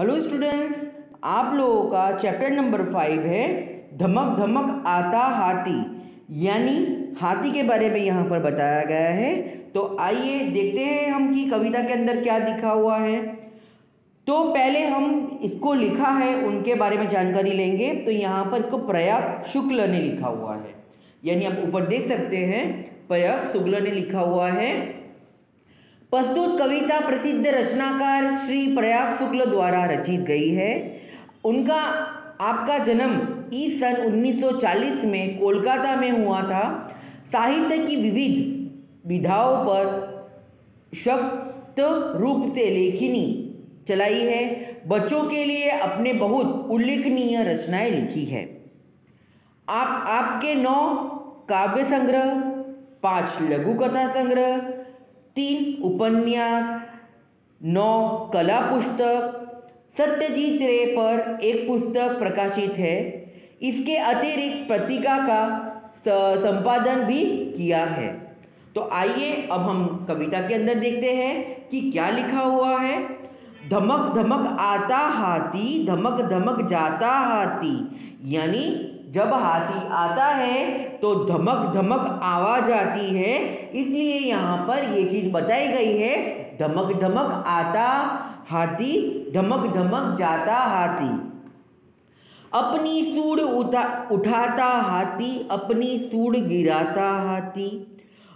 Hello students आप लोगों का चैप्टर नंबर फाइव है, धमक धमक, आता, हाथी। यानी हाथी के बारे में यहाँ पर बताया गया है। तो आइए देखते हैं हम कि कविता के अंदर क्या लिखा हुआ है। तो पहले हम इसको लिखा है, उनके बारे में जानकारी लेंगे। तो यहाँ पर इसको प्रयाग शुक्ल ने लिखा हुआ है। यानी आप ऊपर देख सकते हैं, प्रयाग शुक्ल ने लिखा हुआ है। प्रस्तुत कविता प्रसिद्ध रचनाकार श्री प्रयाग शुक्ल द्वारा रचित गई है। उनका आपका जन्म इस सन 1940 में कोलकाता में हुआ था। साहित्य की विविध विधाओं पर शक्त रूप से लेखनी चलाई है। बच्चों के लिए अपने बहुत उल्लेखनीय रचनाएँ लिखी है। आप, आपके नौ काव्य संग्रह, पाँच लघु कथा संग्रह तीन उपन्यास, नौ कला पुस्तक सत्यजीत रे पर एक पुस्तक प्रकाशित है। इसके अतिरिक्त पत्रिका का संपादन भी किया है। तो आइए अब हम कविता के अंदर देखते हैं कि क्या लिखा हुआ है। धमक धमक आता हाथी, धमक धमक जाता हाथी, यानी जब हाथी आता है तो धमक धमक आवाज़ आती है। इसलिए यहाँ पर ये चीज़ बताई गई है, धमक धमक आता हाथी, धमक धमक जाता हाथी। अपनी सूढ़ उठा, उठाता हाथी, अपनी सूढ़ गिराता हाथी।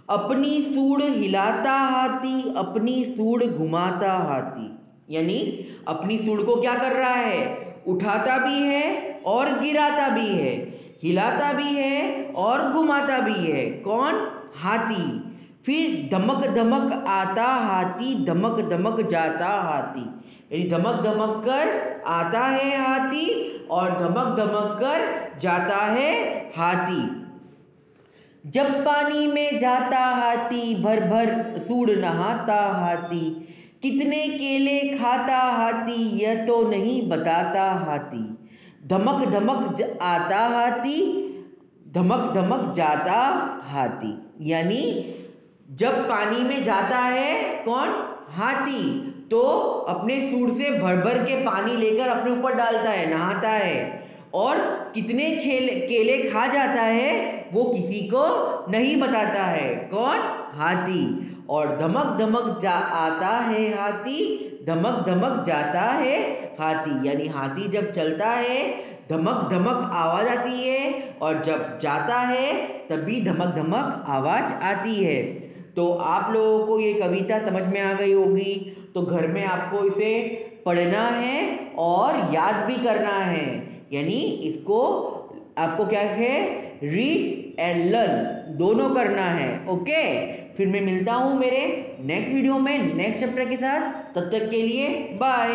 अपनी सूढ़ हिलाता हाथी, अपनी सूढ़ घुमाता हाथी। यानी अपनी सूढ़ को क्या कर रहा है, उठाता भी है और गिराता भी है, हिलाता भी है और घुमाता भी है। कौन? हाथी। फिर धमक धमक आता हाथी, धमक धमक जाता हाथी। यानी धमक धमक कर आता है हाथी और धमक धमक कर जाता है हाथी। जब पानी में जाता हाथी, भर भर सूढ़ नहाता हाथी। कितने केले खाता हाथी, यह तो नहीं बताता हाथी। धमक धमक आता हाथी धमक धमक जाता हाथी यानी जब पानी में जाता है कौन? हाथी। तो अपने सूर से भर भर के पानी लेकर अपने ऊपर डालता है, नहाता है। और कितने खेले, केले खा जाता है, वो किसी को नहीं बताता है। कौन? हाथी। और धमक धमक जा आता है हाथी, धमक धमक जाता है हाथी, यानी हाथी जब चलता है, धमक धमक आवाज़ आती है, और जब जाता है, तभी धमक धमक आवाज़ आती है। तो आप लोगों को ये कविता समझ में आ गई होगी। तो घर में आपको इसे पढ़ना है और याद भी करना है। यानी इसको, आपको क्या है? रीड एंड लर्न दोनों करना है। ओके? फिर मैं मिलता हूँ मेरे नेक्स्ट वीडियो में नेक्स्ट चैप्टर के साथ। तब तक के लिए बाय